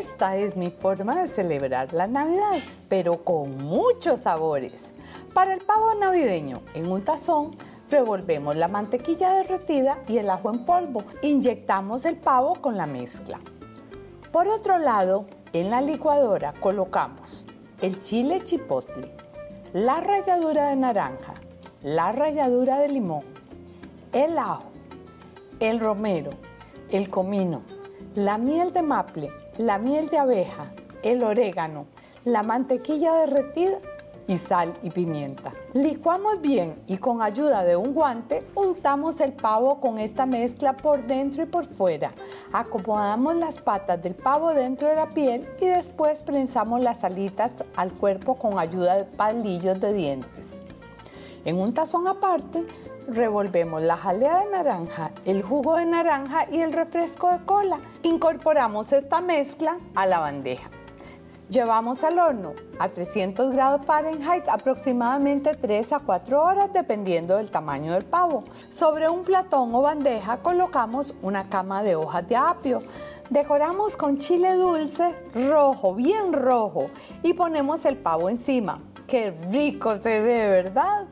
Esta es mi forma de celebrar la Navidad, pero con muchos sabores. Para el pavo navideño, en un tazón, revolvemos la mantequilla derretida y el ajo en polvo. Inyectamos el pavo con la mezcla. Por otro lado, en la licuadora colocamos el chile chipotle, la ralladura de naranja, la ralladura de limón, el ajo, el romero, el comino, la miel de maple, la miel de abeja, el orégano, la mantequilla derretida y sal y pimienta. Licuamos bien y con ayuda de un guante untamos el pavo con esta mezcla por dentro y por fuera. Acomodamos las patas del pavo dentro de la piel y después prensamos las alitas al cuerpo con ayuda de palillos de dientes. En un tazón aparte revolvemos la jalea de naranja, el jugo de naranja y el refresco de cola. Incorporamos esta mezcla a la bandeja. Llevamos al horno a 300 grados Fahrenheit aproximadamente 3 a 4 horas dependiendo del tamaño del pavo. Sobre un platón o bandeja colocamos una cama de hojas de apio. Decoramos con chile dulce rojo, bien rojo, y ponemos el pavo encima. ¡Qué rico se ve, verdad!